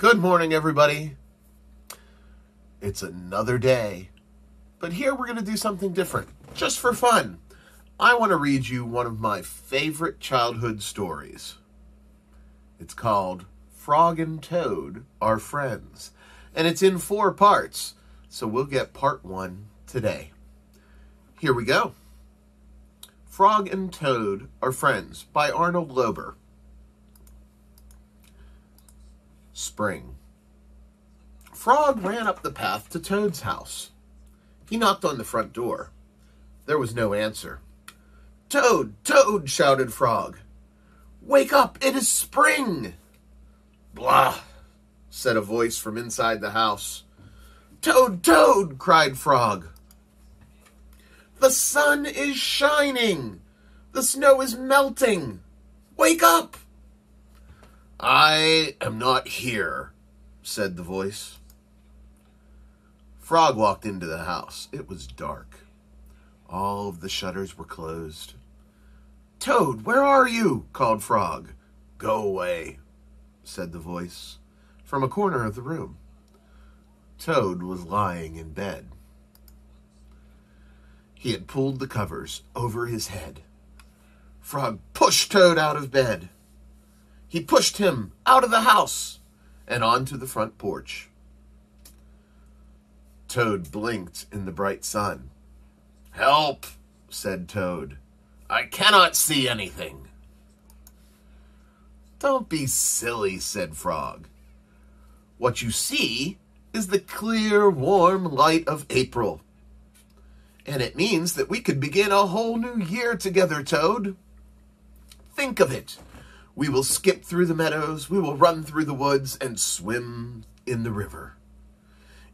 Good morning, everybody. It's another day, but here we're going to do something different, just for fun. I want to read you one of my favorite childhood stories. It's called Frog and Toad Are Friends, and it's in four parts, so we'll get part one today. Here we go. Frog and Toad Are Friends by Arnold Lobel. Spring. Frog ran up the path to Toad's house. He knocked on the front door. There was no answer. Toad, Toad, shouted Frog. Wake up, it is spring! Blah, said a voice from inside the house. Toad, Toad, cried Frog. The sun is shining! The snow is melting! Wake up! I am not here, said the voice. Frog walked into the house. It was dark. All of the shutters were closed. Toad, where are you? called Frog. Go away, said the voice from a corner of the room. Toad was lying in bed. He had pulled the covers over his head. Frog pushed Toad out of bed. He pushed him out of the house and onto the front porch. Toad blinked in the bright sun. Help, said Toad. I cannot see anything. Don't be silly, said Frog. What you see is the clear, warm light of April. And it means that we could begin a whole new year together, Toad. Think of it. We will skip through the meadows, we will run through the woods, and swim in the river.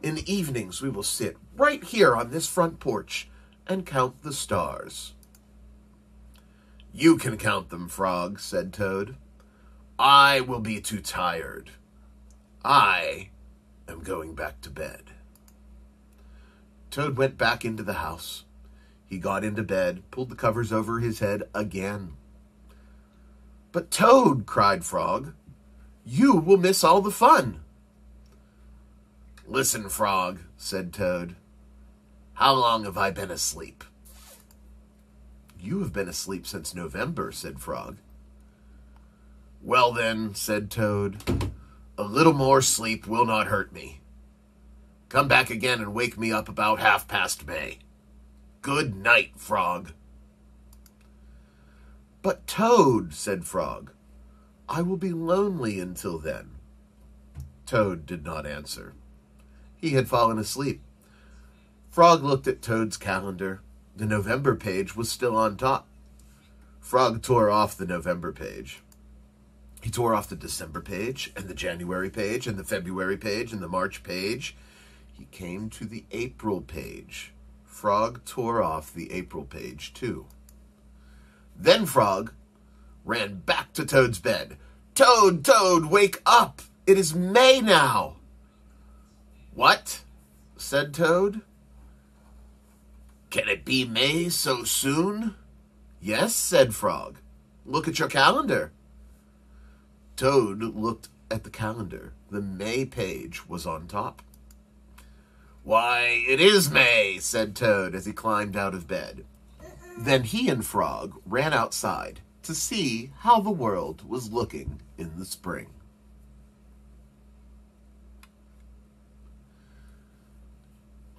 In the evenings, we will sit right here on this front porch and count the stars. You can count them, Frog, said Toad. I will be too tired. I am going back to bed. Toad went back into the house. He got into bed, pulled the covers over his head again. But Toad, cried Frog, you will miss all the fun. Listen, Frog, said Toad. How long have I been asleep? You have been asleep since November, said Frog. Well, then, said Toad, a little more sleep will not hurt me. Come back again and wake me up about half past May. Good night, Frog. But Toad, said Frog, I will be lonely until then. Toad did not answer. He had fallen asleep. Frog looked at Toad's calendar. The November page was still on top. Frog tore off the November page. He tore off the December page, and the January page, and the February page, and the March page. He came to the April page. Frog tore off the April page, too. Then Frog ran back to Toad's bed. Toad, Toad, wake up! It is May now! What? said Toad. Can it be May so soon? Yes, said Frog. Look at your calendar. Toad looked at the calendar. The May page was on top. Why, it is May, said Toad as he climbed out of bed. Then he and Frog ran outside to see how the world was looking in the spring.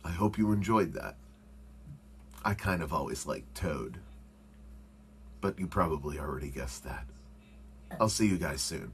I hope you enjoyed that. I kind of always liked Toad, but you probably already guessed that. I'll see you guys soon.